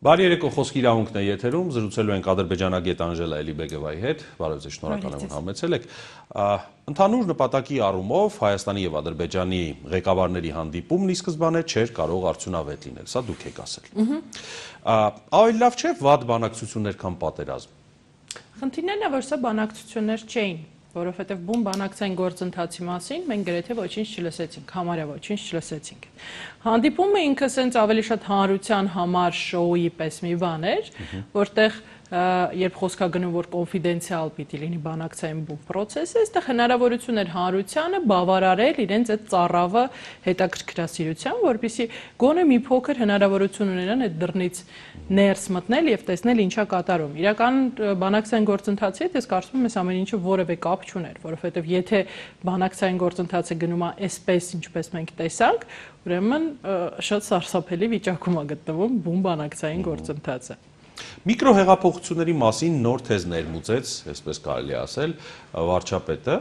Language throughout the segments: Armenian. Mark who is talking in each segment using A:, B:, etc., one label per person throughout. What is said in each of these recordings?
A: Բարի երեկո խոսքի իրավունքն է եթերում, զրուցելու ենք ադրբեջանագետ Անժելա Էլիբեգևայի հետ, բարև ձեզ, շնորհակալ եմ, համեցել եք։ Ընդհանուր նպատակի առումով Հայաստանի եւ Ադրբեջանի ղեկավարների հանդիպումն ի սկզբանե չէր կարող արդյունավետ լինել, սա դուք եք ասել։ Ավելի լավ չէ վատ բանակցություններ կամ պատերազմ։
B: Խնդիրներն է, որ սա բանակցություններ չէին որովհետև բուն բանակցային գործընթացի մասին մենք գրեթե ոչինչ չլսեցինք, համարյա ոչինչ չլսեցինք։ Հանդիպումը ինքը սենց ավելի շատ հանրության համար շոուի պես մի բան էր, որտեղ երբ խոսքա գնում որ կոնֆիդենցիալ պիտի լինի բանակցային process-ը, այստեղ հնարավորություն էր հանրությանը բավարարել իրենց այդ ծառավը հետաքրքրասիրության, որբիսի գոնե մի փոքր հնարավորություն ունենան այդ դռնից ներս մտնել եւ տեսնել ինչա կատարում։ Իրական բանակցային գործընթացի հետ ես կարծում եմ այս ամեն ինչը որևէ կապ չուներ, որովհետեւ եթե բանակցային գործընթացը գնում է այսպես ինչպես մենք տեսանք, ուրեմն շատ սարսափելի վիճակում է գտնվում բուն բանակցային գործընթացը։
A: Միկրոհեղափոխությունների մասին նոր թեզ ներմուծեց, այսպես կարելի ասել, վարչապետը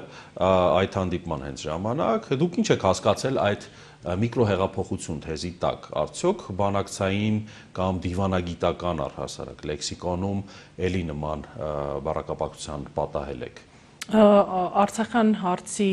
A: այդ հանդիպման հենց ժամանակ։ Դուք ինչ եք հասկացել այդ միկրոհեղափոխություն թեզի տակ արդյոք բանակցային կամ դիվանագիտական առհասարակ լեքսիկոնում էլի նման բառակապակցության պատահել եք
B: Արցախյան հարցի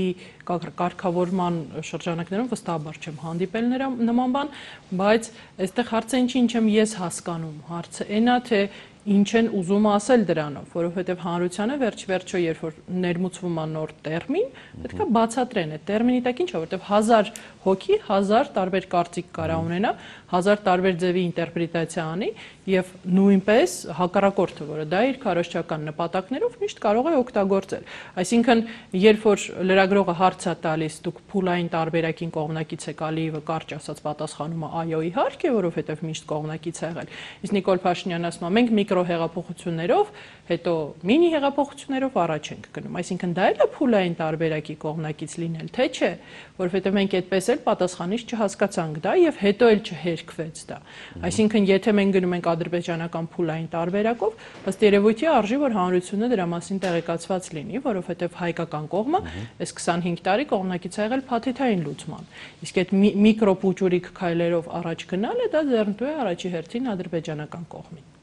B: կարգավորման շրջանակներում վստահաբար չեմ հանդիպել նրա նման բան, բայց այստեղ հարցը ինչի ինչ եմ ես հասկանում, հարցը այնա թե ինչ են ուզում ասել դրանով, որովհետև հանրությանը վերջ-վերջո երբ որ ներմուծվում է նոր տերմին, պետքա բացատրեն այդ տերմինի տակ ինչ է, որովհետև 1000 հոգի 1000 տարբեր կարծիք կարա ունենա, 1000 տարբեր ձևի ինտերպրետացիա անի եւ նույնպես հակառակորդը, որը դա իր քարոշչական նպատակներով միշտ կարող է օգտագործել։ Այսինքն, երբ որ լրագրողը հարց է տալիս, դուք փուլային տարբերակին կողմնակից եք, Ալիևը կարճ ասած պատասխանում է այո, իհարկե, որովհետեւ միշտ կողմնակից եղել։ Իսկ Նիկոլ Փաշինյանն ասում է, մենք միկրոհեղափոխություններով, հետո մինի հեղափոխություններով առաջ ենք գնում։ Այսինքն դա էլ է փուլային տարբերակի կողմնակից լինել, թե չէ, որովհետեւ մենք այդպես էլ պատասխանից չհասկացանք դա եւ հետո էլ չհերկվեց դա։ Այսինքն, եթե մենք գնում ենք ադրբեջանական փուլային տարբերակով, ըստ երևույթի արժի որ հանրությունը դրա մասին տեղեկացված լինի, որովհետև հայկական կողմը այս 25 տարի կողմնակից ա եղել փաթեթային լուծման։ Իսկ այդ միկրոպուճուրիկ քայլերով առաջ գնալը դա ձեռնտու է առաջի հերթին ադրբեջանական կողմին։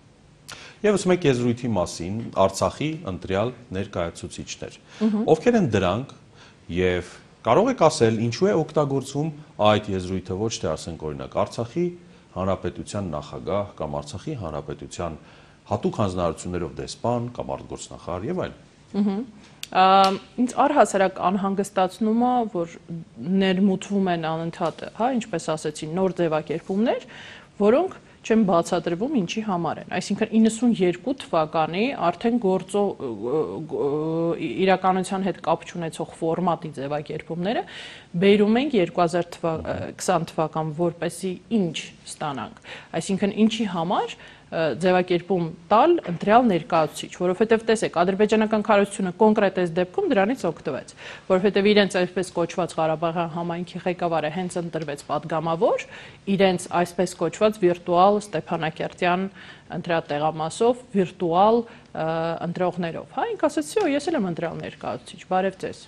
A: Եվս մեկ եզրույթի մասին Արցախի ընտրյալ ներկայացուցիչներ։ Ովքեր են դրանք եւ կարող եք ասել ինչու է օգտագործում այդ եզրույթը ոչ թե ասենք օրինակ Արցախի հանրապետության նախագահ կամ Արցախի հանրապետության հատուկ հանձնարարություններով դեսպան կամ արտգործնախարար եւ այլն։
B: Ինձ առհասարակ անհանգստացնում է, որ ներմուծվում են անընդհատ, հա, ինչպես ասեցի, նոր ձևակերպումներ, որոնք չեն բացատրվում ինչի համար են։ Այսինքն 92 թվականի արդեն գործո իրականության հետ կապ չունեցող ֆորմատի ձևակերպումները բերում ենք 2020 թվական որպեսի ինչ ստանանք։ Այսինքն ինչի համար ձևակերպում տալ ընտրյալ ներկայացուցիչ, որովհետև տեսեք, ադրբեջանական քարոզությունը կոնկրետ այս դեպքում դրանից օգտվեց, որովհետև իրենց այսպես կոչված Ղարաբաղյան համայնքի ղեկավարը հենց ընտրվեց падգամավոր, իրենց այսպես կոչված վիրտուալ Ստեփանակերտյան ընտրատեղամասով վիրտուալ ընտրողներով։ Հա, ինք ասացի, ես էլ եմ ընտրյալ ներկայացուցիչ, բարև ձեզ։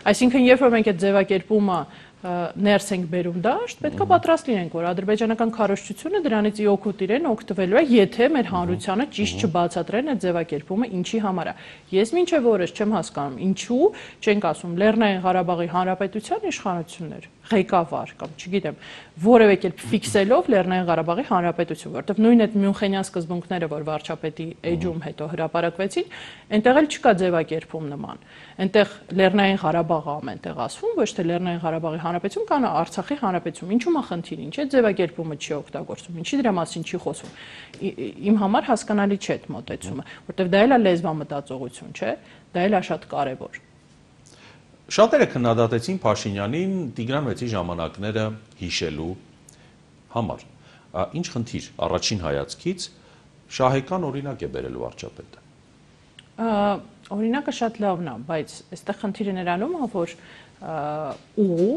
B: Այսինքն, երբ որ մենք այդ ձևակերպումը ներս ենք բերում դաշտ, պետքա պատրաստ լինենք, որ ադրբեջանական քարոշչությունը դրանից ի օգուտ իրեն օգտվելու է, եթե մեր հանրությանը ճիշտ չբացատրեն այդ ձևակերպումը ինչի համար է։ Ես մինչև օրս չեմ հասկանում, ինչու չենք ասում Լեռնային Ղարաբաղի Հանրապետության իշխանություններ ղեկավար կամ չգիտեմ, որևէ կերպ ֆիքսելով Լեռնային Ղարաբաղի Հանրապետություն, որովհետև նույն այդ Մյունխենյան սկզբունքները, որ վարչապետի էջում հետո հրապարակվեցին, այնտեղ էլ չկա ձևակերպում նման։ Այնտեղ Լեռնային Ղարաբաղը ամենտեղ ասվում, ոչ թե Լեռնային Ղարաբաղի Հանրապետություն կամ Արցախի Հանրապետություն։ Ինչու՞ մա խնդիր, ինչ է ձևակերպումը չի օգտագործվում, ինչի դրա մասին չի խոսում։ Իմ համար հասկանալի չէ այդ մոտեցումը, որովհետև դա էլ է լեզվամտածողություն, չէ՞։ Դա էլ է շատ կարևոր։
A: Շատերը քննադատեցին Փաշինյանին Տիգրան 6-ի ժամանակները հիշելու համար։ Ինչ խնդիր առաջին հայացքից շահեկան օրինակ է բերել վարչապետը։
B: Օրինակը շատ լավն է, բայց այստեղ խնդիրը նրանում է, որ ու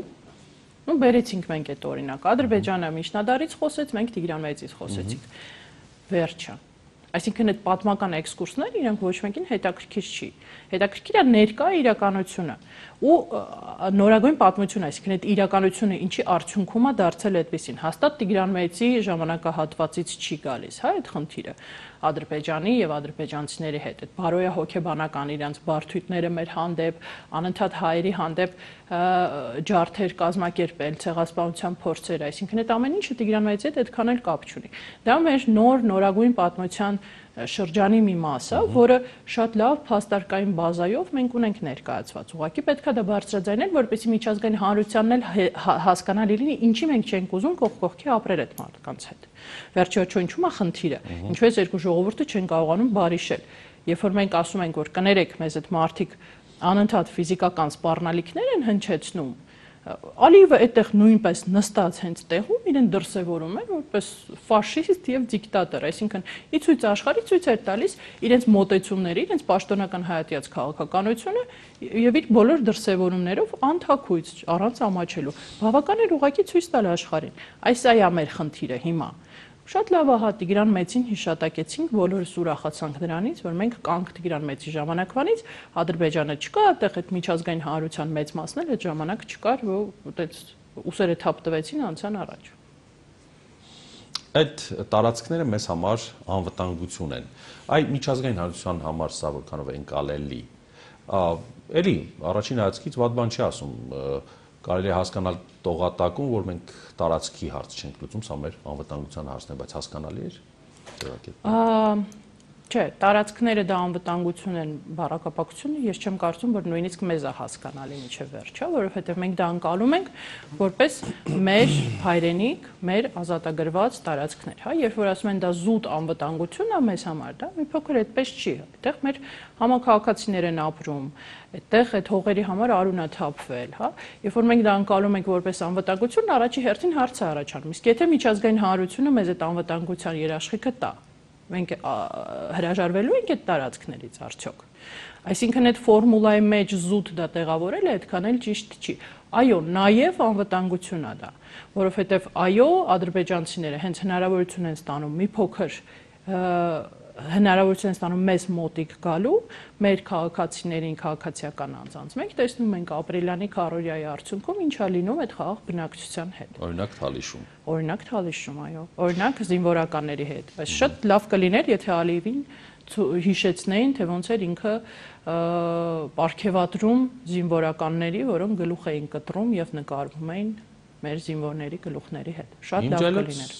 B: նու բերեցինք մենք այդ օրինակը։ Ադրբեջանը միջնադարից խոսեց, մենք Տիգրան 6-ից խոսեցինք։ Վերջը Այսինքն այդ պատմական էքսկուրսները իրենք ոչ մեկին հետաքրքիր չի։ Հետաքրքիր է ներկա իրականությունը ու նորագույն պատմություն, այսինքն այդ իրականությունը ինչի արդյունքում է դարձել այդպեսին։ Հաստատ Տիգրան Մեծի ժամանակահատվածից չի գալիս, հա, այդ խնդիրը Ադրբեջանի եւ ադրբեջանցիների հետ։ Այդ բարոյա հոգեբանական իրանց բարթույթները մեր հանդեպ, անընդհատ հայերի հանդեպ ջարդեր կազմակերպել, ցեղասպանության փորձեր, այսինքն այդ ամեն ինչը Տիգրան Մեծի հետ այդքան էլ կապ չունի։ Դա մեր նոր նորագույն պատմության շրջանի մի մասը, որը շատ լավ փաստարկային բազայով մենք ունենք ներկայացված։ Ուղղակի պետքա դա բարձրաձայնել, որպեսզի միջազգային հանրությանն էլ հասկանալի լինի, ինչի մենք չենք ուզում կողք կողքի ապրել այդ մարդկանց հետ։ Վերջիվերջո ինչու՞մ է խնդիրը։ Ինչու է երկու ժողովուրդը չեն կարողանում բարիշել։ Երբ որ մենք ասում ենք, որ կներեք մեզ այդ մարդիկ անընդհատ ֆիզիկական սպառնալիքներ են հնչեցնում, Ալիևը այդտեղ նույնպես նստած հենց տեղում իրեն դրսևորում է որպես ֆաշիստ եւ դիկտատոր, այսինքն ի ցույց աշխարհի ցույց է տալիս իրենց մոտեցումների, իրենց պաշտոնական հայատյաց քաղաքականությունը եւ իր բոլոր դրսևորումներով անթակույց առանց ամաչելու։ Բավական է ուղղակի ցույց տալ աշխարհին։ Այս այա մեր խնդիրը հիմա։ Շատ լավ ահա Տիգրան Մեծին հիշատակեցինք, բոլորս ուրախացանք դրանից, որ մենք կանք Տիգրան Մեծի ժամանակվանից Ադրբեջանը չկա, այդտեղ այդ միջազգային հանրության մեծ մասն էլ այդ ժամանակ չկար, որ այդպես ուսերը թափ տվեցին անցան առաջ։
A: Այդ տարածքները մեզ համար անվտանգություն են։ Այ միջազգային հանրության համար սա որքանով ընկալելի։ Էլի առաջին հայացքից ված բան չի ասում կարելի է հասկանալ տողատակում, որ մենք տարածքի հարց չենք լուծում, սա մեր անվտանգության հարցն է, բայց հասկանալի է։
B: Չէ, տարածքները դա անվտանգություն են բառակապակցությունը, ես չեմ կարծում, որ նույնիսկ մեզ է հասկանալի միջև վերջը, որովհետև մենք դա անցալում ենք որպես մեր հայրենիք, մեր ազատագրված տարածքներ, հա, երբ որ ասում են դա զուտ անվտանգություն է մեզ համար, դա մի փոքր այդպես չի, այդտեղ մեր համակարգացիներ են ապրում, այդտեղ այդ հողերի համար արուն է թափվել, հա։ Երբ որ մենք դա անցալում ենք որպես անվտանգություն, առաջի հերթին հարցը առաջանում։ Իսկ եթե միջազգային հանրությունը մեզ այդ անվտանգության երաշխիքը տա, մենք հրաժարվելու ենք այդ տարածքներից արդյոք։ Այսինքն այդ ֆորմուլայի մեջ զուտ դա տեղավորելը այդքան էլ ճիշտ չի։ Այո, նաև անվտանգություն է դա, որովհետև այո, ադրբեջանցիները հենց հնարավորություն են ստանում մի փոքր հնարավորություն են ստանում մեզ մոտիկ գալու մեր քաղաքացիներին, քաղաքացիական անձանց։ Մենք տեսնում ենք ապրիլյանի քարորիայի արդյունքում ինչա լինում այդ խաղաղ բնակչության հետ։
A: Օրինակ Թալիշում։
B: Օրինակ Թալիշում, այո։ Օրինակ զինվորականների հետ։ Բայց շատ լավ կլիներ, եթե Ալիևին հիշեցնեին, թե ոնց էր ինքը ապարքեվատրում զինվորականների, որոնք գլուխ էին կտրում եւ նկարվում էին մեր զինվորների գլուխների հետ։ Շատ լավ կլիներ։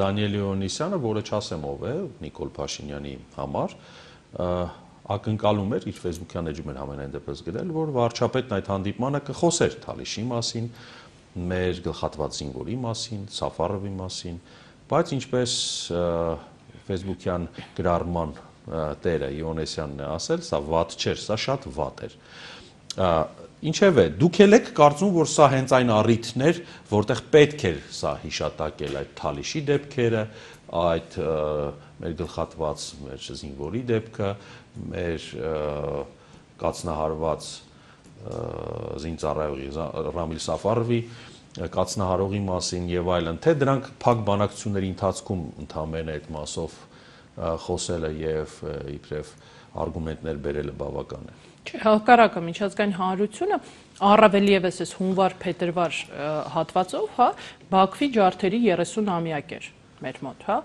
A: Դանիել Իոնիսյանը, որը չասեմ ով է, Նիկոլ Փաշինյանի համար, ակնկալում էր իր Facebook-յան էջում էր համենայն դեպս գրել, որ վարչապետն այդ հանդիպմանը կխոսեր Թալիշի մասին, մեր գլխատված զինվորի մասին, Սաֆարովի մասին, բայց ինչպես Facebook-յան գրառման տերը Իոնեսյանն է ասել, սա վատ չէր, սա շատ վատ էր Ինչևէ, դուք ել եք կարծում, որ սա հենց այն առիթն էր, որտեղ պետք էր սա հիշատակել այդ Թալիշի դեպքերը, այդ մեր գլխատված մեր զինվորի դեպքը, մեր կացնահարված զինծառայողի Ռամիլ Սաֆարովի կացնահարողի մասին եւ այլն, թե դրանք փակ բանակցությունների ընթացքում ընդհանրեն այդ մասով խոսելը եւ իբրև արգումենտներ բերելը բավական է։
B: Չէ, հակառակը միջազգային հանրությունը առավել եւս էս հունվար-փետրվար հատվածով, հա, Բաքվի ջարդերի 30-ամյակ էր մեր մոտ, հա։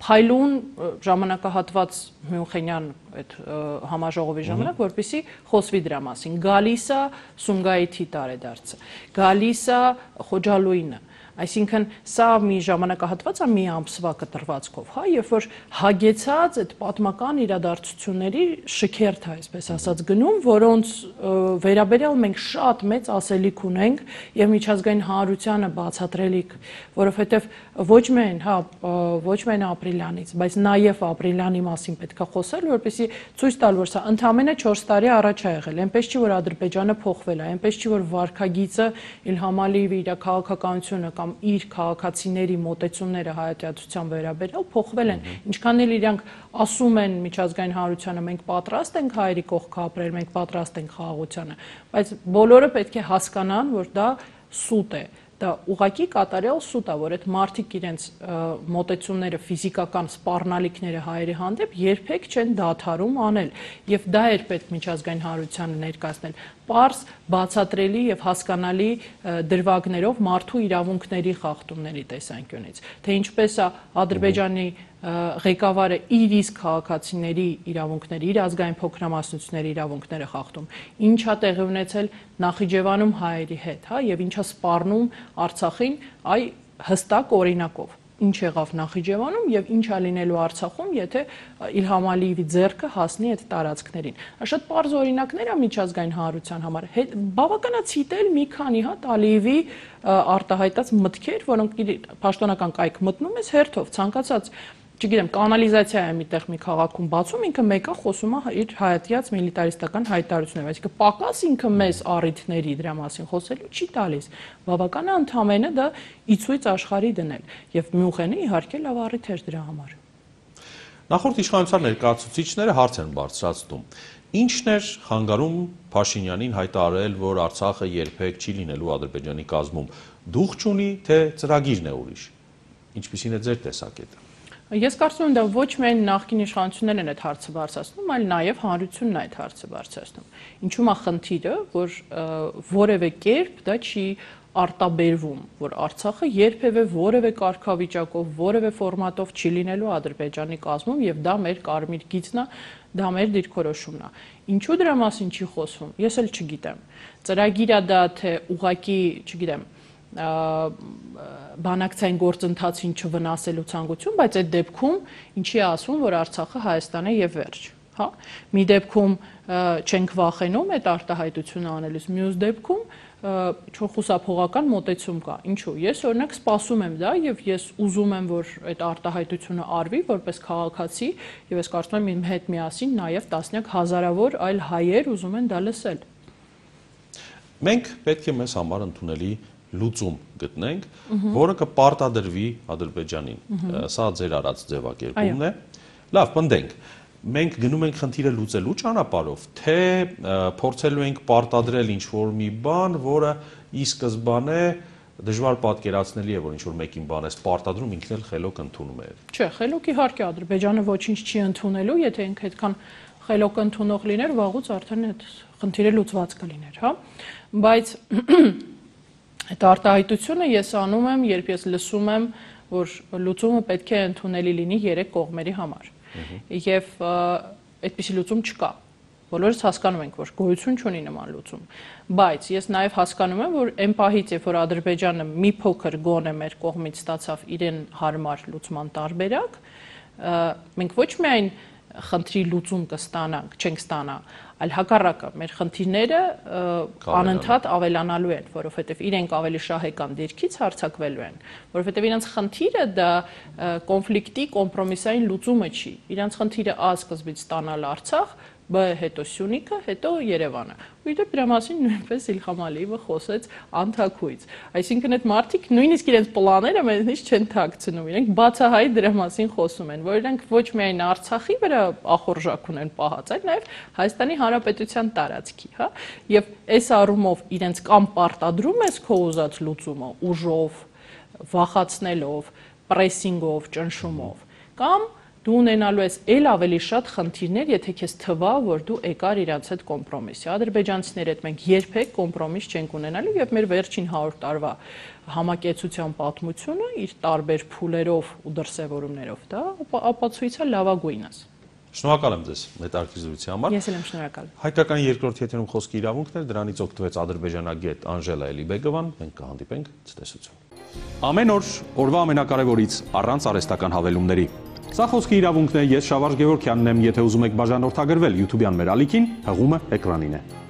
B: Փայլուն ժամանակահատված Մյունխենյան այդ համաժողովի ժամանակ, որպեսի խոսվի դրա մասին։ Գալիս է Սունգայիթի տարեդարձը։ Գալիս է Խոջալույնը Այսինքն սա մի ժամանակահատված է մի ամսվա կտրվածքով, հա, երբ որ հագեցած այդ պատմական իրադարձությունների շքերթ է, այսպես ասած, գնում, որոնց վերաբերյալ մենք շատ մեծ ասելիք ունենք եւ միջազգային հանրությանը բացատրելիք, որովհետեւ ոչ միայն, հա, ոչ միայն ապրիլյանից, բայց նաեւ ապրիլյանի մասին պետք է խոսել, որպեսզի ցույց տալ, որ սա ընդամենը 4 տարի առաջ է եղել։ Այնպես չի, որ Ադրբեջանը փոխվել է, այնպես չի, որ Վարքագիծը Իլհամ Ալիևի իր քաղաքականությունը կամ կամ իր քաղաքացիների մոտեցումները հայատյացության վերաբերյալ փոխվել են։ Ինչքան էլ իրանք ասում են միջազգային հանրությանը մենք պատրաստ ենք հայերի կողքը ապրել, մենք պատրաստ ենք խաղաղությանը, բայց բոլորը պետք է հասկանան, որ դա սուտ է դա ուղակի կատարյալ սուտ է, որ այդ մարդիկ իրենց մոտեցումները ֆիզիկական սպառնալիքները հայերի հանդեպ երբեք չեն դադարում անել եւ դա էր պետք միջազգային հանրությանը ներկայացնել. Պարզ, բացատրելի եւ հասկանալի դրվագներով մարդու իրավունքների խախտումների տեսանկյունից թե ինչպես է Ադրբեջանի ղեկավարը իր իսկ քաղաքացիների իրավունքների, իր ազգային փոքրամասնությունների իրավունքները խախտում։ Ինչա տեղի ունեցել Նախիջևանում հայերի հետ, հա, եւ ինչա սպառնում Արցախին, այ հստակ օրինակով ինչ եղավ Նախիջևանում եւ ինչ է լինելու Արցախում, եթե Իլհամ Ալիևի ձեռքը հասնի այդ տարածքներին։ Շատ པարզ օրինակներ է միջազգային հանրության համար։ Բավականացիտ մի քանի հատ Ալիևի արտահայտած մտքեր, որոնք իր պաշտոնական կայք մտնում ես հերթով ցանկացած չգիտեմ, կանալիզացիա է միտեղ մի քաղաքում բացում, ինքը մեկը խոսում է իր հայատյաց միլիտարիստական հայտարարություններով, այսինքն պակաս ինքը մեզ առիթների դրա մասին խոսելու չի տալիս։ Բավական է ընդհանրապես դա իցույց աշխարհի դնել եւ Մյունխենը իհարկե լավ առիթ էր դրա համար։
A: Նախորդ իշխանության ներկայացուցիչները հարց են բարձրացնում. Ինչն էր խանգարում Փաշինյանին հայտարարել, որ Արցախը երբեք չի լինելու Ադրբեջանի կազմում։ Դուխ չունի, թե ծրագիրն է ուրիշ։ Ինչպիսին է ձեր տեսակետը։
B: Ես կարծում եմ դա ոչ միայն նախկին իշխանություններն են այդ հարցը բարձրացնում, այլ նաև հանրությունն է այդ հարցը բարձրացնում։ Ինչու՞մ է խնդիրը, որ որևէ կերպ դա չի արտաբերվում, որ Արցախը երբևէ որևէ կարգավիճակով, որևէ ֆորմատով չի լինելու Ադրբեջանի կազմում եւ դա մեր կարմիր գիծն է, դա մեր դիրքորոշումն է։ Ինչու դրա մասին չի խոսվում։ Ես էլ չգիտեմ։ Ծրագիրա դա թե ուղակի, չգիտեմ, բանակցային գործընթացին չվնասելու ցանկություն, բայց այդ դեպքում ինչի ասում, որ Արցախը Հայաստան է եւ վերջ, հա։ Մի դեպքում չենք վախենում այդ արտահայտությունը անելուց, մյուս դեպքում ինչ խուսափողական մոտեցում կա։ Ինչու։ Ես օրինակ սպասում եմ դա եւ ես ուզում եմ, որ այդ արտահայտությունը արվի որպես քաղաքացի եւ ես կարծում եմ իմ հետ միասին նաեւ տասնյակ հազարավոր այլ հայեր ուզում են դա լսել։
A: Մենք պետք է մեզ համար ընդունելի լուծում գտնենք, որը կպարտադրվի Ադրբեջանին։ Սա ձեր արած ձևակերպումն է։ Լավ, պնդենք մենք գնում ենք խնդիրը լուծելու ճանապարհով, թե փորձելու ենք պարտադրել ինչ-որ մի բան, որը ի սկզբանե դժվար պատկերացնելի է, որ ինչ-որ մեկին բան է պարտադրում, ինքն էլ խելոք ընդունում է։
B: Չէ, խելոք իհարկե Ադրբեջանը ոչինչ չի ընդունելու, եթե ինքը այդքան խելոք ընդունող լիներ, վաղուց արդեն այդ խնդիրը լուծված կլիներ, հա։ Բայց Այդ արտահայտությունը ես անում եմ, երբ ես լսում եմ, որ լուծումը պետք է ընդունելի լինի երեք կողմերի համար։ Եվ այդպիսի լուծում չկա։ Բոլորս հասկանում ենք, որ գոյություն չունի նման լուծում։ Բայց ես նաև հասկանում եմ, որ այն պահից, երբ որ Ադրբեջանը մի փոքր գոնե մեր կողմից ստացավ իրեն հարմար լուծման տարբերակ, մենք ոչ միայն խնդրի լուծում կստանանք, չենք ստանա, այլ հակառակը մեր խնդիրները անընդհատ ավելանալու են, որովհետև իրենք ավելի շահեկան դիրքից հարցակվելու են, որովհետև իրենց խնդիրը դա կոնֆլիկտի կոմպրոմիսային լուծումը չի։ Իրենց խնդիրը A սկզբից ստանալ Արցախ, B հետո Սյունիքը, հետո Երևանը։ Ու իդեպ դրա մասին նույնպես Իլխամ Ալիևը խոսեց անթակույց։ Այսինքն այդ մարդիկ նույնիսկ իրենց պլանները մեզնից չեն թաքցնում, իրենք բացահայտ դրա մասին խոսում են, որ իրենք ոչ միայն Արցախի վրա ախորժակ ունեն պահած, այլ նաև Հայաստանի Հանրապետության տարածքի, հա։ Եւ այս առումով իրենց կամ պարտադրում ես քո ուզած լուծումը ուժով, վախացնելով, պրեսինգով, ճնշումով, կամ դու ունենալու ես ել ավելի շատ խնդիրներ, եթե քեզ թվա, որ դու եկար իրանց հետ կոմպրոմիսի։ Ադրբեջանցիների հետ մենք երբեք կոմպրոմիս չենք ունենալու եւ մեր վերջին 100 տարվա համակեցության պատմությունը իր տարբեր փուլերով ու դրսևորումներով դա ապացույցը լավագույնս։
A: Շնորհակալ եմ ձեզ մետարկիզության համար։
B: Ես էլ եմ շնորհակալ։
A: Հայկական երկրորդ եթերում խոսքի իրավունքներ, դրանից օգտվեց ադրբեջանագետ Անժելա Էլիբեգովան։ Մենք կհանդիպենք ցտեսություն։ Ամեն օր օրվա ամենակարևորից առանց արհեստական հավելումների Սա խոսքի իրավունքն է, ես Շավարժ Գևորգյանն եմ, եթե ուզում եք բաժանորդագրվել YouTube-յան մեր ալիքին, հղումը էկրանին է։